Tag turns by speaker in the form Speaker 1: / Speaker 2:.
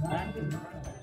Speaker 1: Gracias.